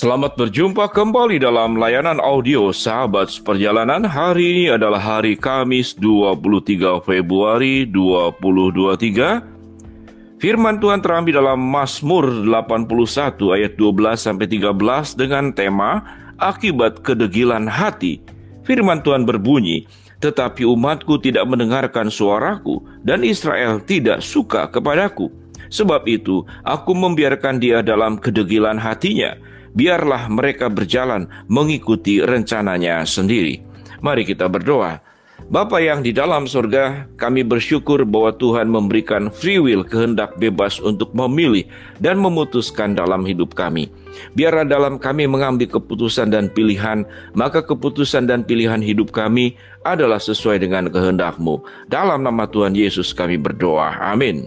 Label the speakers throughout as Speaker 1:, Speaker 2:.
Speaker 1: Selamat berjumpa kembali dalam layanan audio Sahabat Perjalanan. Hari ini adalah hari Kamis 23 Februari 2023. Firman Tuhan terambil dalam Mazmur 81 ayat 12 sampai 13 dengan tema akibat kedegilan hati. Firman Tuhan berbunyi, "Tetapi umatku tidak mendengarkan suaraku dan Israel tidak suka kepadaku. Sebab itu aku membiarkan dia dalam kedegilan hatinya." biarlah mereka berjalan mengikuti rencananya sendiri. Mari kita berdoa. Bapa yang di dalam surga, kami bersyukur bahwa Tuhan memberikan free will kehendak bebas untuk memilih dan memutuskan dalam hidup kami. Biarlah dalam kami mengambil keputusan dan pilihan, maka keputusan dan pilihan hidup kami adalah sesuai dengan kehendak-Mu. Dalam nama Tuhan Yesus kami berdoa. Amin.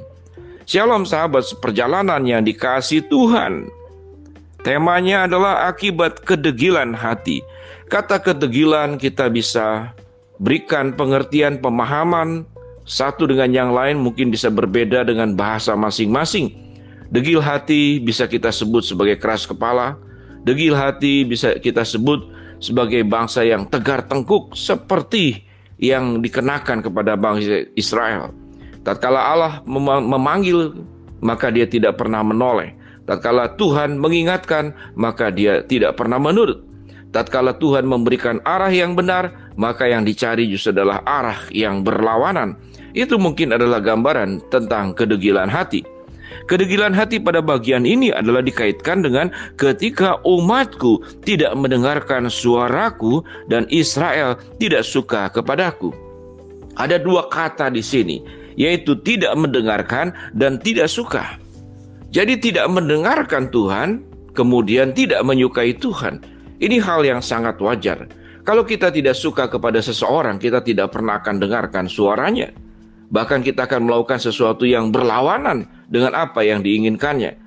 Speaker 1: Shalom sahabat seperjalanan yang dikasih Tuhan. Temanya adalah akibat kedegilan hati. Kata kedegilan kita bisa berikan pengertian pemahaman satu dengan yang lain mungkin bisa berbeda dengan bahasa masing-masing. Degil hati bisa kita sebut sebagai keras kepala. Degil hati bisa kita sebut sebagai bangsa yang tegar tengkuk seperti yang dikenakan kepada bangsa Israel. Tatkala Allah memanggil, maka dia tidak pernah menoleh. Tatkala Tuhan mengingatkan, maka dia tidak pernah menurut. Tatkala Tuhan memberikan arah yang benar, maka yang dicari justru adalah arah yang berlawanan. Itu mungkin adalah gambaran tentang kedegilan hati. Kedegilan hati pada bagian ini adalah dikaitkan dengan ketika umatku tidak mendengarkan suaraku dan Israel tidak suka kepadaku. Ada dua kata di sini, yaitu tidak mendengarkan dan tidak suka. Jadi tidak mendengarkan Tuhan, kemudian tidak menyukai Tuhan. Ini hal yang sangat wajar. Kalau kita tidak suka kepada seseorang, kita tidak pernah akan dengarkan suaranya. Bahkan kita akan melakukan sesuatu yang berlawanan dengan apa yang diinginkannya.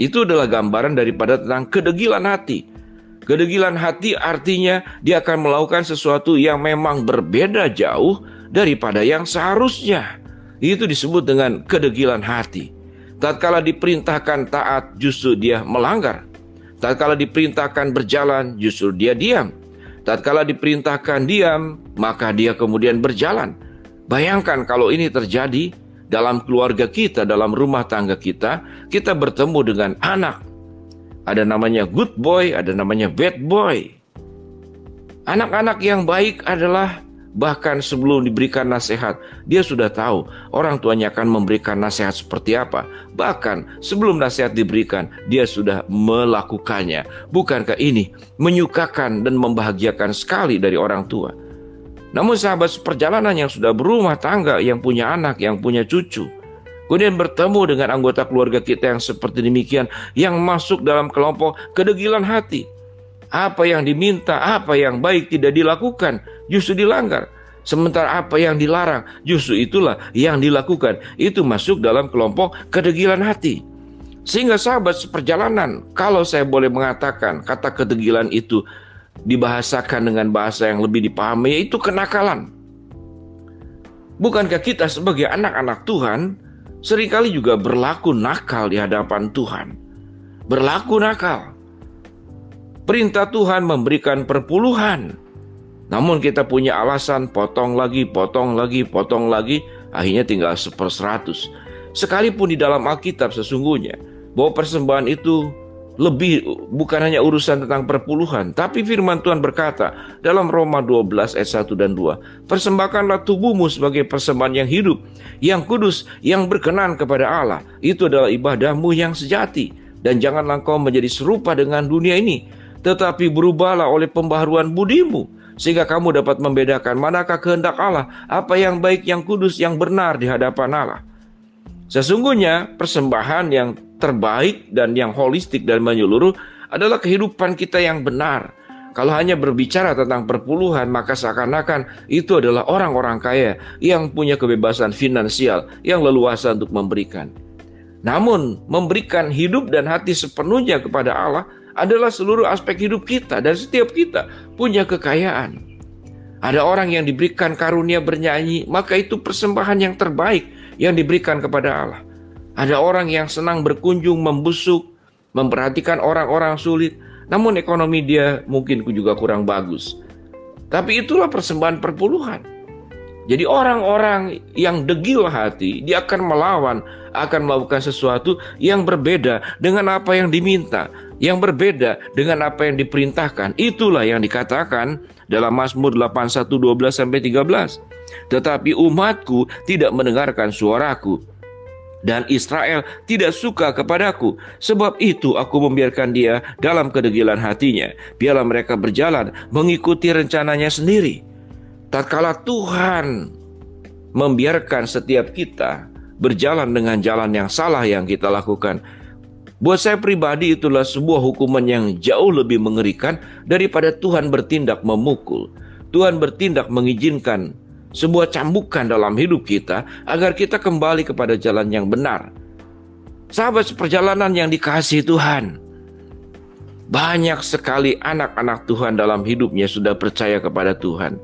Speaker 1: Itu adalah gambaran daripada tentang kedegilan hati. Kedegilan hati artinya dia akan melakukan sesuatu yang memang berbeda jauh daripada yang seharusnya. Itu disebut dengan kedegilan hati. Tatkala diperintahkan taat, justru dia melanggar. Tatkala diperintahkan berjalan, justru dia diam. Tatkala diperintahkan diam, maka dia kemudian berjalan. Bayangkan kalau ini terjadi dalam keluarga kita, dalam rumah tangga kita, kita bertemu dengan anak. Ada namanya good boy, ada namanya bad boy. Anak-anak yang baik adalah Bahkan sebelum diberikan nasihat, dia sudah tahu orang tuanya akan memberikan nasihat seperti apa. Bahkan sebelum nasihat diberikan, dia sudah melakukannya. Bukankah ini menyukakan dan membahagiakan sekali dari orang tua? Namun sahabat seperjalanan yang sudah berumah tangga, yang punya anak, yang punya cucu, kemudian bertemu dengan anggota keluarga kita yang seperti demikian, yang masuk dalam kelompok kedegilan hati. Apa yang diminta, apa yang baik tidak dilakukan, justru dilanggar. Sementara apa yang dilarang, justru itulah yang dilakukan. Itu masuk dalam kelompok kedegilan hati. Sehingga sahabat seperjalanan, kalau saya boleh mengatakan kata kedegilan itu dibahasakan dengan bahasa yang lebih dipahami, yaitu kenakalan. Bukankah kita sebagai anak-anak Tuhan sering kali juga berlaku nakal di hadapan Tuhan? Berlaku nakal. Perintah Tuhan memberikan perpuluhan. Namun kita punya alasan potong lagi, potong lagi, potong lagi, akhirnya tinggal seperseratus. Sekalipun di dalam Alkitab sesungguhnya bahwa persembahan itu lebih bukan hanya urusan tentang perpuluhan, tapi firman Tuhan berkata dalam Roma 12 ayat 1 dan 2, persembahkanlah tubuhmu sebagai persembahan yang hidup, yang kudus, yang berkenan kepada Allah. Itu adalah ibadahmu yang sejati dan janganlah kau menjadi serupa dengan dunia ini, tetapi berubahlah oleh pembaharuan budimu sehingga kamu dapat membedakan manakah kehendak Allah, apa yang baik, yang kudus, yang benar di hadapan Allah. Sesungguhnya persembahan yang terbaik dan yang holistik dan menyeluruh adalah kehidupan kita yang benar. Kalau hanya berbicara tentang perpuluhan, maka seakan-akan itu adalah orang-orang kaya yang punya kebebasan finansial yang leluasa untuk memberikan. Namun, memberikan hidup dan hati sepenuhnya kepada Allah adalah seluruh aspek hidup kita dan setiap kita punya kekayaan. Ada orang yang diberikan karunia bernyanyi, maka itu persembahan yang terbaik yang diberikan kepada Allah. Ada orang yang senang berkunjung, membusuk, memperhatikan orang-orang sulit. namun ekonomi dia mungkin juga kurang bagus. Tapi itulah persembahan perpuluhan. Jadi orang-orang yang degil hati, dia akan melawan, akan melakukan sesuatu yang berbeda dengan apa yang diminta, yang berbeda dengan apa yang diperintahkan. Itulah yang dikatakan dalam Mazmur 81 12 sampai 13. Tetapi umatku tidak mendengarkan suaraku dan Israel tidak suka kepadaku. Sebab itu aku membiarkan dia dalam kedegilan hatinya. Biarlah mereka berjalan mengikuti rencananya sendiri. Tatkala Tuhan membiarkan setiap kita berjalan dengan jalan yang salah yang kita lakukan, Buat saya pribadi itulah sebuah hukuman yang jauh lebih mengerikan daripada Tuhan bertindak memukul. Tuhan bertindak mengizinkan sebuah cambukan dalam hidup kita agar kita kembali kepada jalan yang benar. Sahabat seperjalanan yang dikasih Tuhan. Banyak sekali anak-anak Tuhan dalam hidupnya sudah percaya kepada Tuhan.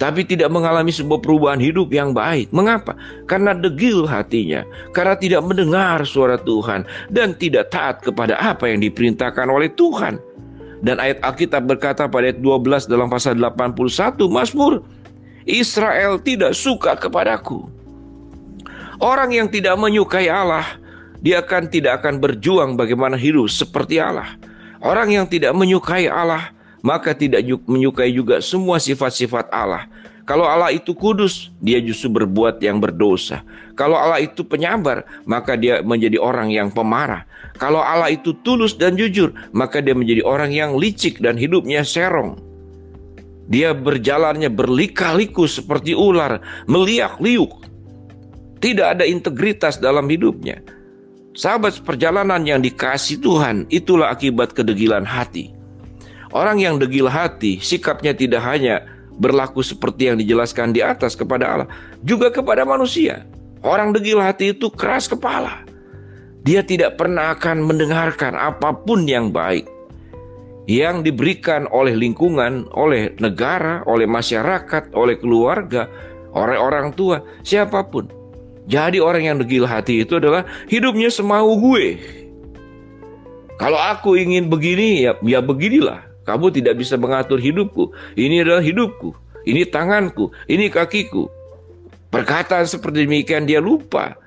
Speaker 1: Tapi tidak mengalami sebuah perubahan hidup yang baik. Mengapa? Karena degil hatinya. Karena tidak mendengar suara Tuhan. Dan tidak taat kepada apa yang diperintahkan oleh Tuhan. Dan ayat Alkitab berkata pada ayat 12 dalam pasal 81 Mazmur Israel tidak suka kepadaku. Orang yang tidak menyukai Allah, dia akan tidak akan berjuang bagaimana hidup seperti Allah. Orang yang tidak menyukai Allah, maka tidak menyukai juga semua sifat-sifat Allah. Kalau Allah itu kudus, dia justru berbuat yang berdosa. Kalau Allah itu penyabar, maka dia menjadi orang yang pemarah. Kalau Allah itu tulus dan jujur, maka dia menjadi orang yang licik dan hidupnya serong. Dia berjalannya berlika-liku seperti ular, meliak-liuk. Tidak ada integritas dalam hidupnya. Sahabat perjalanan yang dikasih Tuhan, itulah akibat kedegilan hati. Orang yang degil hati, sikapnya tidak hanya berlaku seperti yang dijelaskan di atas kepada Allah, juga kepada manusia. Orang degil hati itu keras kepala. Dia tidak pernah akan mendengarkan apa pun yang baik yang diberikan oleh lingkungan, oleh negara, oleh masyarakat, oleh keluarga, oleh orang tua, siapa pun. Jadi orang yang degil hati itu adalah hidupnya semau gue. Kalau aku ingin begini ya ya beginilah. Kamu tidak bisa mengatur hidupku. Ini adalah hidupku. Ini tanganku, ini kakiku. Perkataan seperti demikian dia lupa.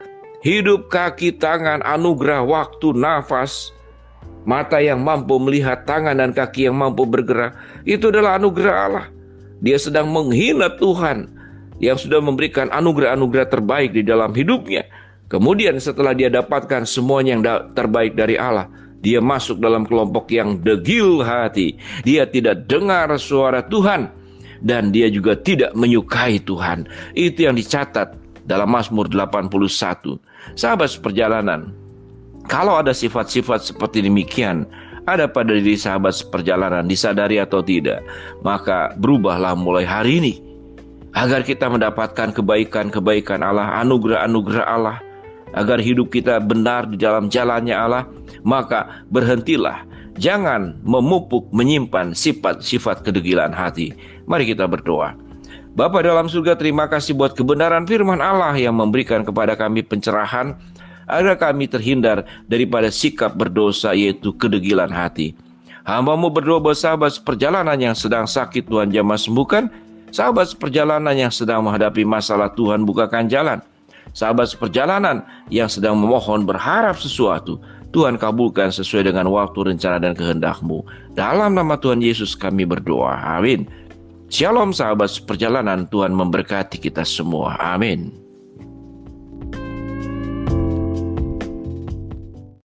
Speaker 1: Hidup, kaki, tangan, anugerah, waktu, nafas, Mata yang mampu melihat, tangan dan kaki yang mampu bergerak, itu adalah anugerah Allah. Dia sedang menghina Tuhan yang sudah memberikan anugerah-anugerah terbaik di dalam hidupnya. Kemudian setelah dia dapatkan semuanya yang terbaik dari Allah, dia masuk dalam kelompok yang degil hati. Dia tidak dengar suara Tuhan dan dia juga tidak menyukai Tuhan. Itu yang dicatat dalam Mazmur 81. Sahabat seperjalanan, kalau ada sifat-sifat seperti demikian, ada pada diri sahabat seperjalanan, disadari atau tidak, maka berubahlah mulai hari ini. Agar kita mendapatkan kebaikan-kebaikan Allah, anugerah-anugerah Allah, agar hidup kita benar di dalam jalannya Allah, maka berhentilah. Jangan memupuk, menyimpan sifat-sifat kedegilan hati. Mari kita berdoa. Bapa dalam surga terima kasih buat kebenaran firman Allah yang memberikan kepada kami pencerahan, agar kami terhindar daripada sikap berdosa yaitu kedegilan hati. Hambamu berdoa buat sahabat perjalanan yang sedang sakit Tuhan jamah sembuhkan. Sahabat perjalanan yang sedang menghadapi masalah Tuhan bukakan jalan. Sahabat perjalanan yang sedang memohon berharap sesuatu. Tuhan kabulkan sesuai dengan waktu, rencana, dan kehendakmu. Dalam nama Tuhan Yesus kami berdoa. Amin. Shalom sahabat perjalanan Tuhan memberkati kita semua. Amin.